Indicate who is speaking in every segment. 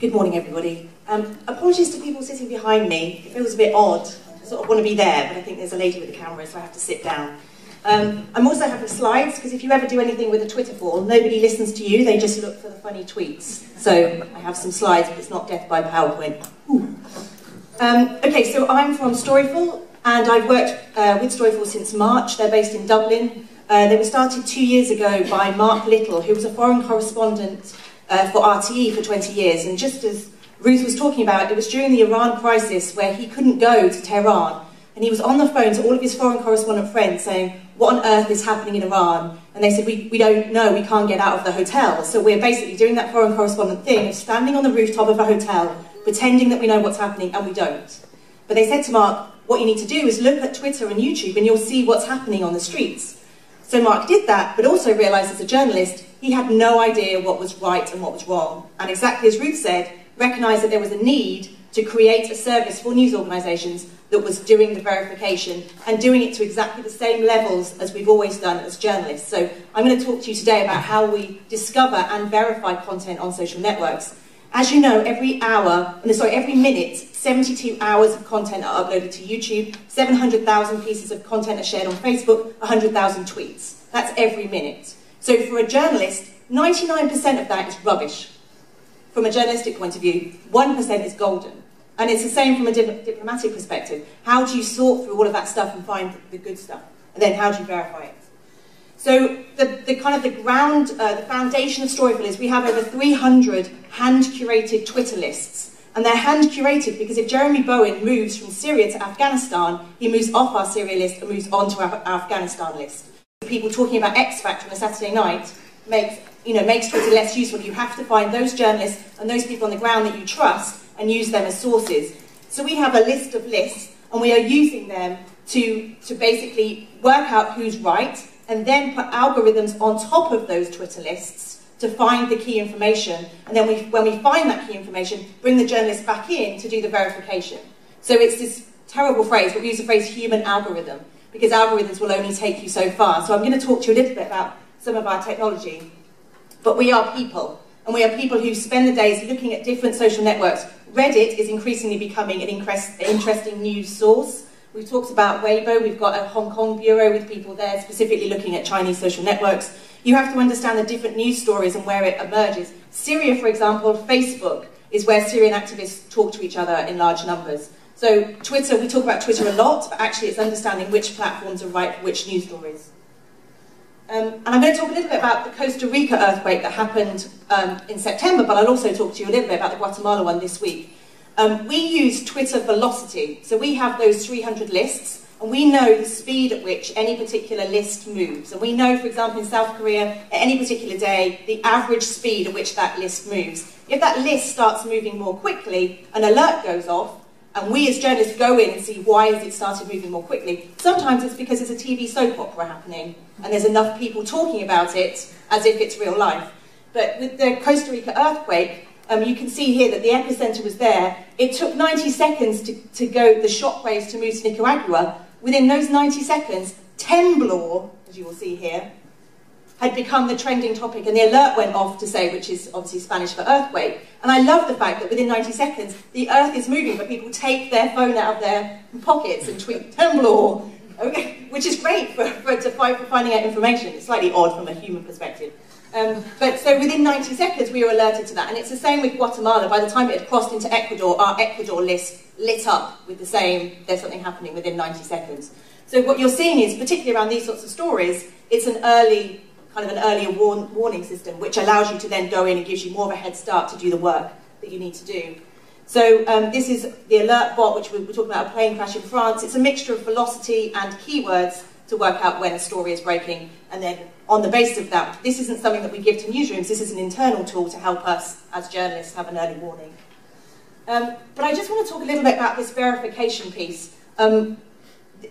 Speaker 1: Good morning, everybody. Um, apologies to people sitting behind me. It feels a bit odd. I sort of want to be there, but I think there's a lady with a camera, so I have to sit down. Um, I'm also having slides, because if you ever do anything with a Twitterfall, nobody listens to you, they just look for the funny tweets. So I have some slides, but it's not death by PowerPoint. Um, okay, so I'm from Storyful, and I've worked uh, with Storyful since March. They're based in Dublin. Uh, they were started two years ago by Mark Little, who was a foreign correspondent uh, for RTE for 20 years. And just as Ruth was talking about, it was during the Iran crisis where he couldn't go to Tehran. And he was on the phone to all of his foreign correspondent friends saying, what on earth is happening in Iran? And they said, we, we don't know, we can't get out of the hotel. So we're basically doing that foreign correspondent thing of standing on the rooftop of a hotel, pretending that we know what's happening, and we don't. But they said to Mark, what you need to do is look at Twitter and YouTube and you'll see what's happening on the streets. So Mark did that, but also realised as a journalist, he had no idea what was right and what was wrong. And exactly as Ruth said, recognised that there was a need to create a service for news organisations that was doing the verification and doing it to exactly the same levels as we've always done as journalists. So I'm going to talk to you today about how we discover and verify content on social networks. As you know, every hour, sorry, every minute, 72 hours of content are uploaded to YouTube, 700,000 pieces of content are shared on Facebook, 100,000 tweets. That's every minute. So for a journalist, 99% of that is rubbish. From a journalistic point of view, 1% is golden. And it's the same from a dip diplomatic perspective. How do you sort through all of that stuff and find the good stuff? And then how do you verify it? So the, the kind of the ground, uh, the foundation of Storyful is we have over 300 hand-curated Twitter lists and they're hand curated because if Jeremy Bowen moves from Syria to Afghanistan, he moves off our Syria list and moves onto our Afghanistan list. People talking about X Factor on a Saturday night makes, you know, makes Twitter less useful. You have to find those journalists and those people on the ground that you trust and use them as sources. So we have a list of lists and we are using them to, to basically work out who's right and then put algorithms on top of those Twitter lists to find the key information, and then we, when we find that key information, bring the journalists back in to do the verification. So it's this terrible phrase, but we use the phrase human algorithm, because algorithms will only take you so far. So I'm going to talk to you a little bit about some of our technology. But we are people, and we are people who spend the days looking at different social networks. Reddit is increasingly becoming an interesting news source. We've talked about Weibo, we've got a Hong Kong bureau with people there specifically looking at Chinese social networks. You have to understand the different news stories and where it emerges. Syria, for example, Facebook is where Syrian activists talk to each other in large numbers. So Twitter, we talk about Twitter a lot, but actually it's understanding which platforms are right for which news stories. Um, and I'm going to talk a little bit about the Costa Rica earthquake that happened um, in September, but I'll also talk to you a little bit about the Guatemala one this week. Um, we use Twitter velocity, so we have those 300 lists, and we know the speed at which any particular list moves. And we know, for example, in South Korea, at any particular day, the average speed at which that list moves. If that list starts moving more quickly, an alert goes off, And we as journalists go in and see why has it started moving more quickly. Sometimes it's because it's a TV soap opera happening and there's enough people talking about it as if it's real life. But with the Costa Rica earthquake, um, you can see here that the epicenter was there. It took 90 seconds to, to go, the shockwaves to move to Nicaragua. Within those 90 seconds, Temblor, as you will see here, had become the trending topic and the alert went off to say, which is obviously Spanish for earthquake. And I love the fact that within 90 seconds, the earth is moving, but people take their phone out of their pockets and tweet Temblor, okay, which is great for, for, to for finding out information. It's slightly odd from a human perspective. Um, but so within 90 seconds, we were alerted to that. And it's the same with Guatemala. By the time it had crossed into Ecuador, our Ecuador list lit up with the same, there's something happening within 90 seconds. So what you're seeing is, particularly around these sorts of stories, it's an early, kind of an earlier warn, warning system, which allows you to then go in and gives you more of a head start to do the work that you need to do. So um, this is the alert bot, which we were talking about a plane crash in France. It's a mixture of velocity and keywords to work out when a story is breaking. And then on the basis of that, this isn't something that we give to newsrooms, this is an internal tool to help us as journalists have an early warning. Um, but I just want to talk a little bit about this verification piece. Um,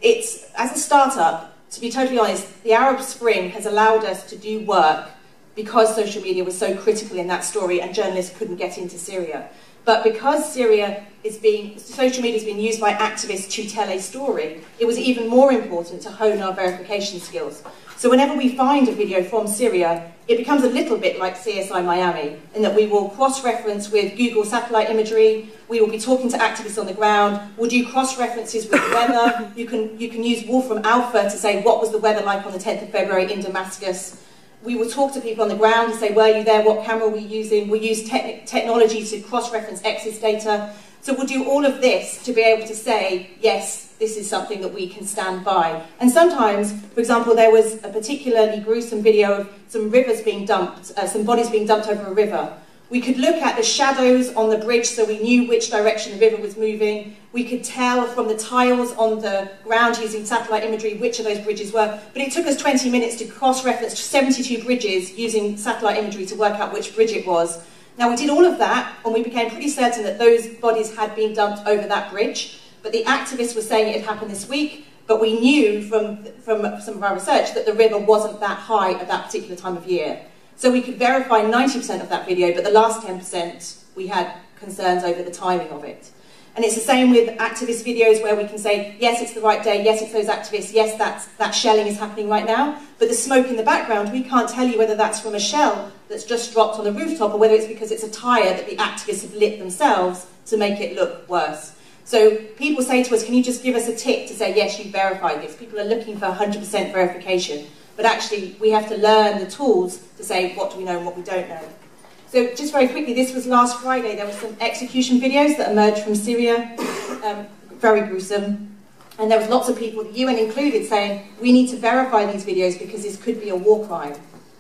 Speaker 1: it's, as a startup, to be totally honest, the Arab Spring has allowed us to do work because social media was so critical in that story and journalists couldn't get into Syria. But because Syria is being, social media is being used by activists to tell a story, it was even more important to hone our verification skills. So whenever we find a video from Syria, it becomes a little bit like CSI Miami, in that we will cross-reference with Google satellite imagery, we will be talking to activists on the ground, we'll do cross-references with weather, you can, you can use Wolfram Alpha to say what was the weather like on the 10th of February in Damascus, we will talk to people on the ground and say, were you there, what camera were you using? We'll use te technology to cross-reference EXIF data. So we'll do all of this to be able to say, yes, this is something that we can stand by. And sometimes, for example, there was a particularly gruesome video of some rivers being dumped, uh, some bodies being dumped over a river. We could look at the shadows on the bridge so we knew which direction the river was moving. We could tell from the tiles on the ground using satellite imagery which of those bridges were. But it took us 20 minutes to cross-reference 72 bridges using satellite imagery to work out which bridge it was. Now we did all of that and we became pretty certain that those bodies had been dumped over that bridge. But the activists were saying it had happened this week. But we knew from, from some of our research that the river wasn't that high at that particular time of year. So we could verify 90% of that video, but the last 10% we had concerns over the timing of it. And it's the same with activist videos where we can say, yes, it's the right day, yes, it's those activists, yes, that's, that shelling is happening right now, but the smoke in the background, we can't tell you whether that's from a shell that's just dropped on the rooftop or whether it's because it's a tyre that the activists have lit themselves to make it look worse. So people say to us, can you just give us a tick to say, yes, you've verified this? People are looking for 100% verification. But actually, we have to learn the tools to say what do we know and what we don't know. So just very quickly, this was last Friday. There were some execution videos that emerged from Syria, um, very gruesome. And there was lots of people, the UN included, saying, we need to verify these videos because this could be a war crime.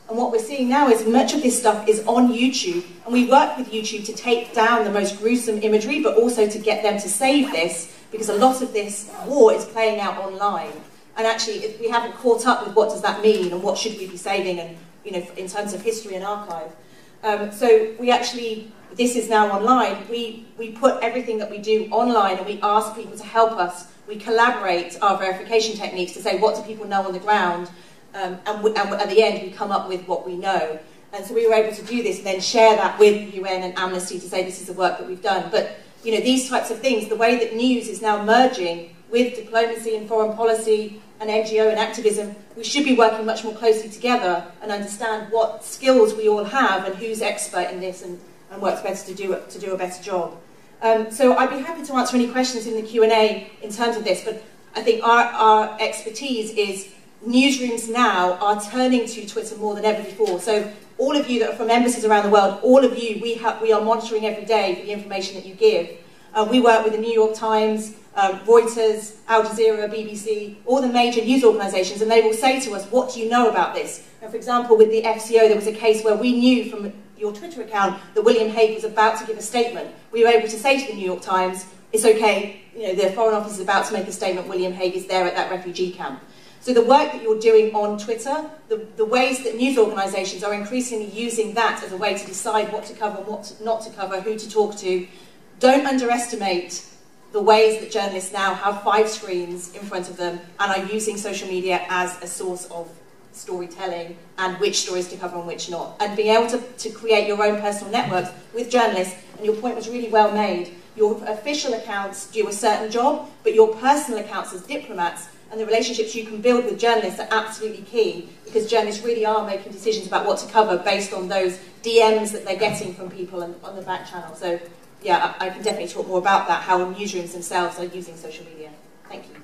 Speaker 1: And what we're seeing now is much of this stuff is on YouTube, and we work with YouTube to take down the most gruesome imagery, but also to get them to save this, because a lot of this war is playing out online. And actually, if we haven't caught up with what does that mean and what should we be saving and, you know, in terms of history and archive. Um, so we actually, this is now online, we, we put everything that we do online and we ask people to help us. We collaborate our verification techniques to say what do people know on the ground um, and, we, and at the end we come up with what we know. And so we were able to do this and then share that with UN and Amnesty to say this is the work that we've done. But you know, these types of things, the way that news is now merging with diplomacy and foreign policy and NGO and activism, we should be working much more closely together and understand what skills we all have and who's expert in this and, and works better to do, to do a better job. Um, so I'd be happy to answer any questions in the Q&A in terms of this, but I think our, our expertise is newsrooms now are turning to Twitter more than ever before. So all of you that are from embassies around the world, all of you, we, have, we are monitoring every day for the information that you give. Uh, we work with the New York Times, um, Reuters, Al Jazeera, BBC, all the major news organisations, and they will say to us, what do you know about this? And for example, with the FCO, there was a case where we knew from your Twitter account that William Hague was about to give a statement. We were able to say to the New York Times, it's okay, you know, the Foreign Office is about to make a statement, William Hague is there at that refugee camp. So the work that you're doing on Twitter, the, the ways that news organisations are increasingly using that as a way to decide what to cover, what to, not to cover, who to talk to, don't underestimate the ways that journalists now have five screens in front of them and are using social media as a source of storytelling and which stories to cover and which not. And being able to, to create your own personal networks with journalists, and your point was really well made, your official accounts do a certain job, but your personal accounts as diplomats and the relationships you can build with journalists are absolutely key because journalists really are making decisions about what to cover based on those DMs that they're getting from people and, on the back channel. So yeah, I, I can definitely talk more about that, how newsrooms themselves are using social media. Thank you.